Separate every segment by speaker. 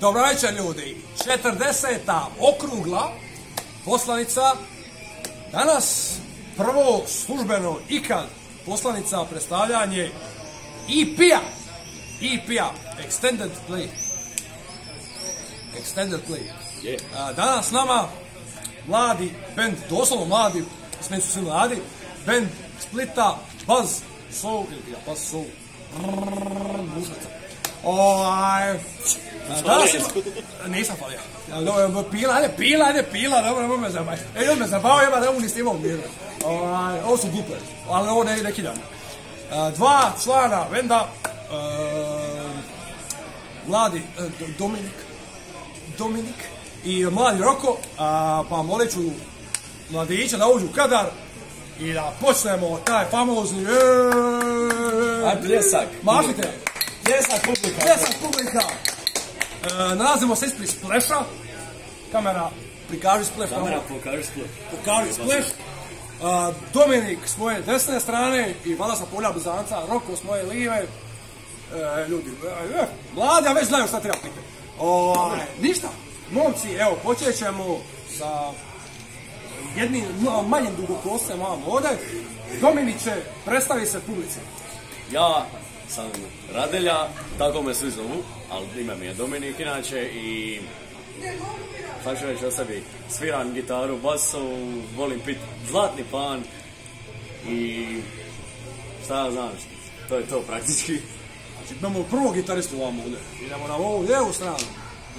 Speaker 1: Dobro večer ljudi, 40. okrugla poslanica. Danas prvo službeno ikad poslanica predstavljanje EP-a. EP-a, Extended Play. Extended Play. Danas s nama mladi band, doslovno mladi, sve su svi mladi, band Splita, Buzz Soul, ili Buzz Soul. Ovaj, danas ima, nisam falio. Ja, dobro, pila, ajde, pila, ajde, pila, dobro, nemoj me zabaviti. E, ljudi me zabavio, jeba, ne mogu ni s timom miru. Ovaj, ovo su glupe, ali ovo ne, ne kidam. A, Dva člana benda, e, mladi e, Do- Dominik, Dominik i mladi Roko, pa molit ću mladića da uđu u kadar i da počnemo taj famozni
Speaker 2: A pljesak.
Speaker 1: Mašite!
Speaker 2: Pljesak publika.
Speaker 1: Pljesak publika! E, nalazimo se ispred spleša. Kamera, prikaži spleš.
Speaker 2: Kamera pokaži splet.
Speaker 1: pokaži spleš. A, Dominik s moje desne strane i valjda sa polja Bizanca, Roko s moje live. E, ljudi, e, e, mladi, već znaju šta treba pitati. Ovaj, ništa, momci, evo, počet ćemo sa jednim no, manjim dugokosem vam ovdje. Dominiće, predstavi se publici.
Speaker 2: Ja sam Radelja, tako me svi zovu, ali ime mi je Dominik inače i šta ću reći o sebi, sviram gitaru, basu, volim pit zlatni pan i šta ja znam, to je to praktički.
Speaker 1: Znači, imamo prvog gitaristu vam ovdje. Idemo na ovu lijevu stranu.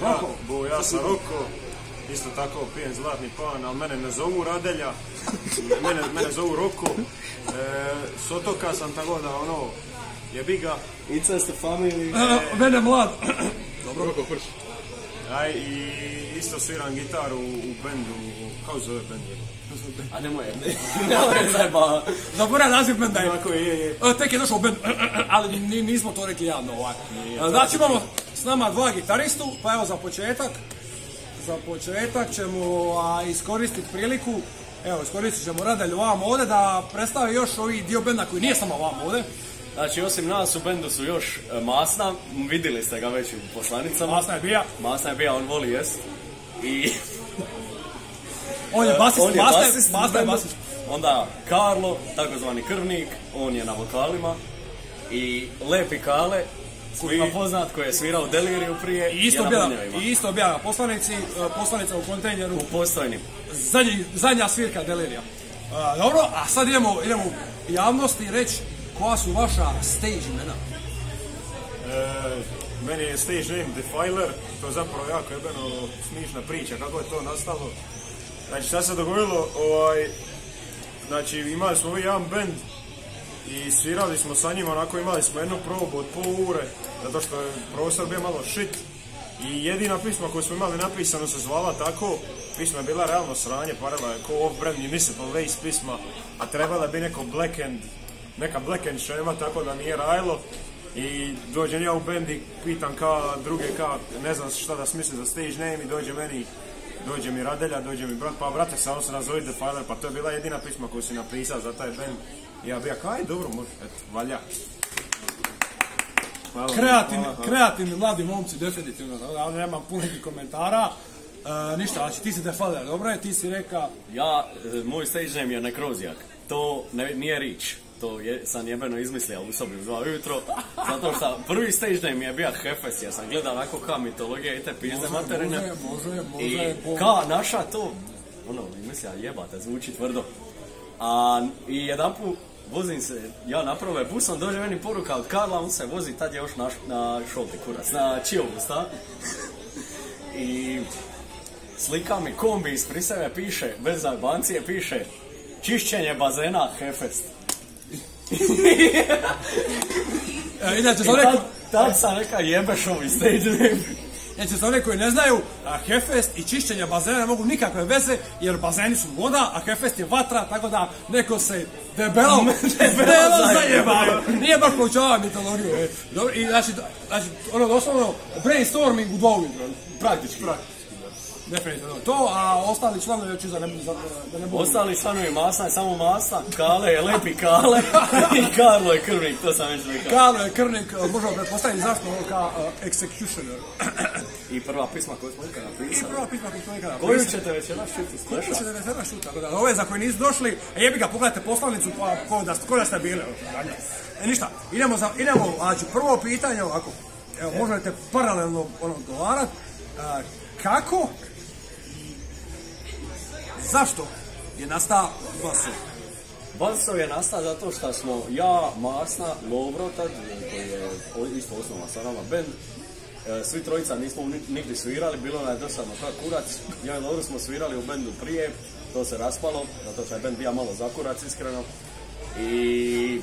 Speaker 1: Roko,
Speaker 3: Bo, ja sam Roko, isto tako pijem zlatni pan, ali mene ne zovu Radelja, mene, mene zovu Roko. E, s otoka sam tako da ono, jebi ga,
Speaker 2: Incest family.
Speaker 1: E, mene mlad.
Speaker 3: aj i isto sviram gitaru u bendu, kako se zove bend?
Speaker 2: A nemoj, nemoj zajba.
Speaker 1: Zaboravim naziv benda. je.
Speaker 3: Tako je, je, je.
Speaker 1: E, Tek je došao bend, ali ni- nismo to rekli javno. Ovaj. E, Znači imamo s nama dva gitaristu, pa evo za početak. Za početak ćemo iskoristiti priliku, evo iskoristit ćemo Radelju vam ovdje da predstavi još ovi dio benda koji nije samo vam ovdje.
Speaker 2: Znači, osim nas u bendu su još e, Masna, vidjeli ste ga već u poslanicama.
Speaker 1: Masna je bija,
Speaker 2: Masna je bija, on voli jest. I
Speaker 1: on je basist,
Speaker 2: on je
Speaker 1: Masna
Speaker 2: basist
Speaker 1: Masna je
Speaker 2: bendu.
Speaker 1: basist.
Speaker 2: Onda Karlo, takozvani krvnik, on je na vokalima. I Lepi Kale, koji ima poznat, koji je svirao u Deliriju prije.
Speaker 1: I isto
Speaker 2: bunjevima.
Speaker 1: i isto bija na poslanici, e, poslanica u kontejneru,
Speaker 2: U postojnim.
Speaker 1: zadnji, zadnja svirka Delirija. A, dobro, a sad idemo, idemo u javnosti reći koja su vaša stage imena.
Speaker 3: E, meni je stage name Defiler, to je zapravo jako jebeno smišna priča, kako je to nastalo. Znači, šta se dogodilo, ovaj, znači, imali smo ovaj jedan band i svirali smo sa njima, onako imali smo jednu probu od pol ure, zato što je prostor bio malo shit. I jedina pisma koju smo imali napisano se zvala tako, pisma je bila realno sranje, parela je ko off-brand municipal waste pisma, a trebala bi neko black end, neka black end šema, tako da nije rajlo. I dođem ja u bend i pitam ka druge, ka ne znam šta da smislim za stage name i dođe meni Dođe mi Radelja, dođe mi brat, pa brate, samo se nazovi Defiler, pa to je bila jedina pisma koju si napisao za taj band. Ja bi ja kaj, dobro, može, eto, valja. Hvala,
Speaker 1: Kreativni,
Speaker 3: hvala, hvala.
Speaker 1: kreativni mladi momci, definitivno, ali nemam puno nekih komentara. E, ništa, znači ti si defaler, dobro je, ti si reka,
Speaker 2: Ja, e, moj stage name je Nekrozijak. To ne, nije rič. To je, sam jebeno izmislio u sobi u dva ujutro. Zato što prvi stage name je bio Hefes, ja sam gledao onako ka mitologija i te pizde materine.
Speaker 1: može, može, može,
Speaker 2: I ka naša to, ono, mislija jebate, zvuči tvrdo. A i jedan put vozim se, ja naprave busom, dođe meni poruka od Karla, on se vozi, tad je još na, na šolti kurac, na Čijovu sta. I slika mi kombi ispred sebe piše, bez zajebancije piše čišćenje bazena Hefest.
Speaker 1: e, inače za one,
Speaker 2: tad, tad sam reka jebeš ovi stage name.
Speaker 1: Inače za one koji ne znaju, a, Hefest i čišćenje bazena ne mogu nikakve veze, jer bazeni su voda, a Hefest je vatra, tako da neko se debelo, debelo zajebao. Nije baš proučava mitologiju. E. Dobro, i znači, znači, ono doslovno brainstorming u dva ujutro.
Speaker 2: Praktički.
Speaker 1: Definitivno to, a ostali članovi već za ne, za, da ne budu.
Speaker 2: Ostali članovi Masna je samo Masna, Kale je lepi Kale i Karlo je krvnik, to sam već rekao.
Speaker 1: Karlo je Krnik, možemo pretpostaviti zašto ovo kao uh, executioner.
Speaker 2: I prva pisma koju smo ikada
Speaker 1: I
Speaker 2: napisali.
Speaker 1: prva pisma koju smo ikada
Speaker 2: Koju
Speaker 1: napisali.
Speaker 2: ćete već čuti
Speaker 1: Koliko
Speaker 2: sleša?
Speaker 1: ćete večeras čuti, tako da ove za koje nisu došli, a jebi ga, pogledajte poslovnicu, pa ko da, ko da ste bili. E, ništa, idemo, za, idemo, znači, prvo pitanje ovako, evo, možete paralelno ono, odgovarat, a, kako, zašto je nastao Basu?
Speaker 2: Basov je nastao zato što smo ja, Masna, Lovro tad, koji je isto osnova sa nama band, e, svi trojica nismo ni- nigdje svirali, bilo nam je dosadno kao kurac. Ja i Lovro smo svirali u bendu prije, to se raspalo, zato što je bend bio malo za kurac iskreno. I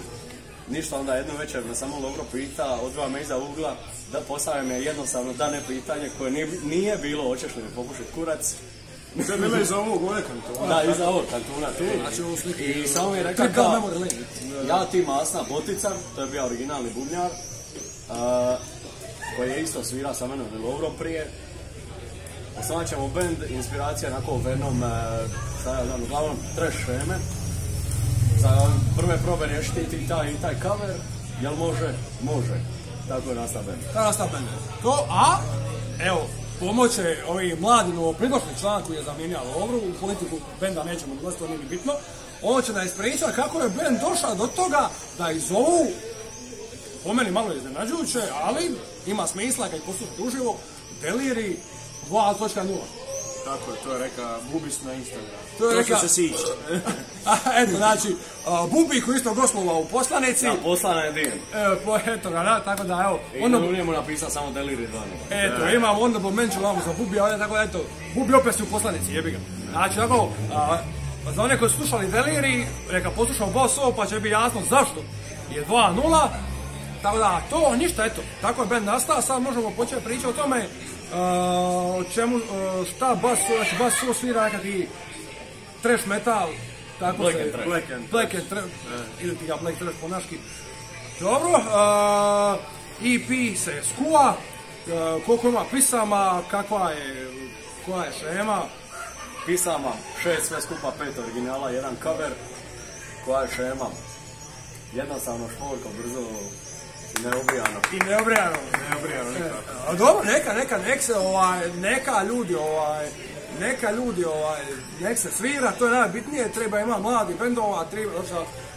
Speaker 2: ništa, onda jednu večer me samo Lovro pita, odva me iza ugla, da postavim me jednostavno dane pitanje koje nije, bilo hoćeš li mi popušiti kurac.
Speaker 3: To je bilo iz ovog ovdje kantona.
Speaker 2: Da, iza ovog kantuna tu.
Speaker 1: Znači, ovo slike.
Speaker 2: I samo mi je rekao kao, ja ti Masna Botica, to je bio originalni bubnjar, a, koji je isto svirao sa menom i Lovrom prije. Osnovat ćemo band, inspiracija onako Venom, e, šta ja znam, uglavnom trash šeme. Za prve probe riješiti ti taj i taj cover, jel može? Može. Tako je nastao band.
Speaker 1: To je nastao band. To, a, evo, pomoće ovi mladi novopridošli član koji je zamijenio Lovru, u politiku benda nećemo ulaziti, to nije ni bitno. On će da ispriča kako je band došao do toga da iz ovu, po meni malo iznenađujuće, ali ima smisla kad poslušate uživo, Deliri 2.0.
Speaker 3: Tako je, to je reka Bubis na Instagram.
Speaker 1: To je reka-
Speaker 3: se siće.
Speaker 1: A, eto, znači, Bubi koji isto goslovao u poslanici,
Speaker 2: Da, poslana je din.
Speaker 1: e, po, eto ga, da, tako da, evo,
Speaker 2: I
Speaker 1: ono,
Speaker 2: njemu napisao samo Deliri 2.
Speaker 1: Eto, imamo honorable mention ovamo za Bubi, ali tako da eto, Bubi opet si u poslanici, jebi ga. Znači, tako, za one koji su slušali Deliri, neka poslušao Boss ovo, pa će biti jasno zašto je 2-0. Tako da, to ništa, eto, tako je band nastao, sad možemo početi pričati o tome o čemu, šta Bass, znači Bass ovo svira nekakvi trash metal, tako
Speaker 2: Black
Speaker 1: se,
Speaker 2: and trash.
Speaker 3: Black and
Speaker 1: Black and trash, ili ti ga Black trash po naški. Dobro, a, EP se skuva, a, koliko ima pisama, kakva je, koja je šema,
Speaker 2: pisama, šest sve skupa, pet originala, jedan cover, koja je šema. Jednostavno šporko, brzo i neubijano.
Speaker 1: i neobrijano.
Speaker 3: Neobrijano nikako.
Speaker 1: A dobro, neka, neka, nek se, ovaj, neka ljudi, ovaj, neka ljudi, ovaj, nek se svira, to je najbitnije, treba ima mladi bendova, treba,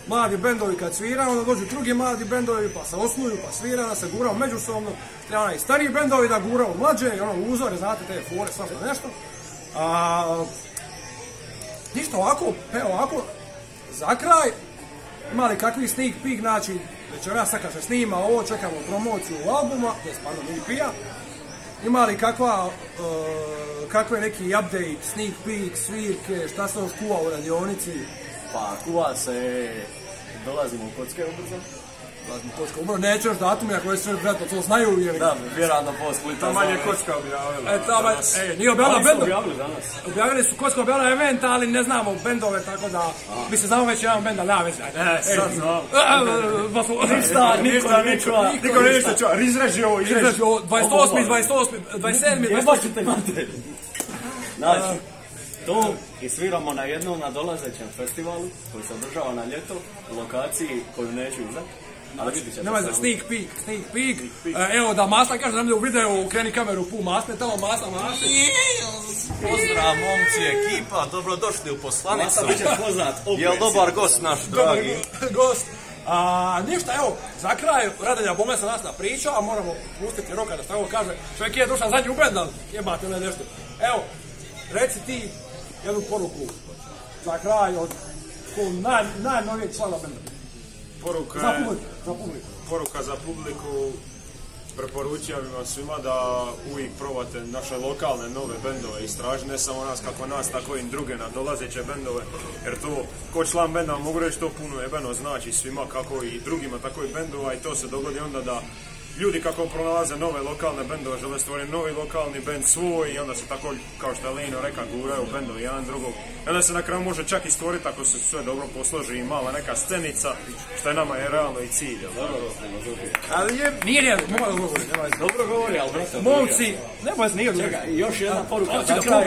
Speaker 1: mladi bendovi kad svira, onda dođu drugi mladi bendovi, pa se osnuju, pa svira, da se gurao međusobno, treba onaj stariji bendovi da gurao mlađe, ono uzore, znate, te fore, svašta nešto. A, ništa ovako, evo ovako, za kraj, imali kakvi sneak peek, znači večeras sad kad se snima ovo, čekamo promociju albuma, to je pardon, EP-a, imali kakva, uh, kakve neki update, sneak peek, svirke, šta se još kuva u radionici,
Speaker 2: Pa kuva se, dolazimo u kocke ubrzo.
Speaker 1: Lazim točka, umro, neću još datum, ako je sve vjerojatno to znaju, jer...
Speaker 2: Da, vjerojatno po Splita.
Speaker 3: To manje
Speaker 2: zove.
Speaker 3: kocka objavila.
Speaker 1: E, tamo,
Speaker 3: danas.
Speaker 1: e, nije objavila
Speaker 2: Ali su
Speaker 1: bendove.
Speaker 2: objavili danas.
Speaker 1: Objavili su Kocka objavila event, ali ne znamo bendove, tako da... Mi se znamo već jedan bend, ali veze. ajde.
Speaker 3: E, sad znam.
Speaker 1: Pa su...
Speaker 2: Ništa, niko
Speaker 3: Ništa,
Speaker 2: ne
Speaker 3: niko,
Speaker 2: čuva.
Speaker 3: niko ne ništa čuva. Izraži ovo,
Speaker 1: ovo, 28, 28, 27, 28.
Speaker 2: Jebaćete mater. Znači, to i sviramo na jednom nadolazećem festivalu koji se održava na ljeto u lokaciji koju neću izdati. Ali vidit ćete
Speaker 1: Nema za sneak peek, sneak peek. E, evo da Masna kaže nam u videu, kreni kameru pu Masne, tamo Masna, Masna.
Speaker 4: Pozdrav momci, ekipa, dobrodošli u poslanicu.
Speaker 2: Masa bit će poznat opet.
Speaker 4: Jel dobar gost naš, dragi?
Speaker 1: Gost. A, ništa, evo, za kraj, Radelja Bome sa nas pričao, a moramo pustiti roka da tako kaže. Čovjek je došao zadnji u bend, ali jebate ne nešto. Evo, reci ti jednu poruku za kraj od naj, najnovijeg člana benda.
Speaker 3: Poruka
Speaker 1: Za publiku, za publiku.
Speaker 3: poruka za publiku, preporučio bih vam svima da uvijek probate naše lokalne nove bendove istraži, ne samo nas kako nas, tako i druge nadolazeće bendove, jer to, ko član benda mogu reći to puno jebeno znači svima kako i drugima, tako i bendova i to se dogodi onda da ljudi kako pronalaze nove lokalne bendove, žele stvoriti novi lokalni bend svoj i onda se tako, kao što je Lino reka, guraju bendovi jedan drugog. I onda se na kraju može čak i stvoriti ako se sve dobro posloži i mala neka scenica, što je nama je realno i cilj. jel da?
Speaker 1: Ali je, nije, nije, mogu da govori.
Speaker 2: Dobro govori, ali brate.
Speaker 1: Momci, nema veze, nije
Speaker 2: Čekaj, još jedna poruka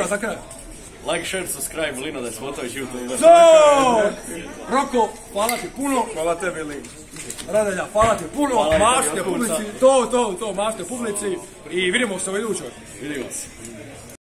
Speaker 2: za kraj. Like, share, subscribe, Lino da je Svotović YouTube.
Speaker 1: To! Roko, hvala ti puno.
Speaker 3: Hvala tebi, Lin.
Speaker 1: Radelja, hvala ti puno.
Speaker 2: Hvala
Speaker 1: Mašte publici. To, to, to, mašte publici. I vidimo se u idućoj.
Speaker 2: Vidimo se.